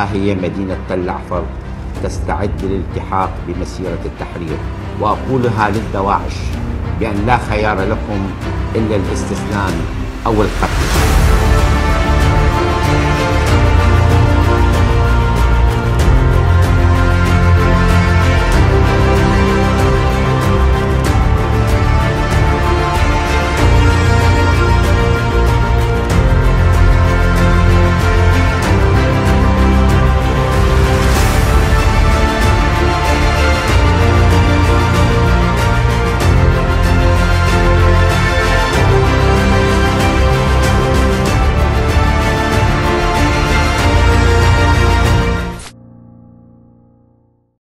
ها هي مدينة تل عفر تستعد للالتحاق بمسيرة التحرير. وأقولها للدواعش بأن لا خيار لكم إلا الاستسلام أو القتل.